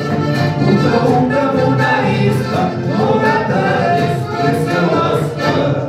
Então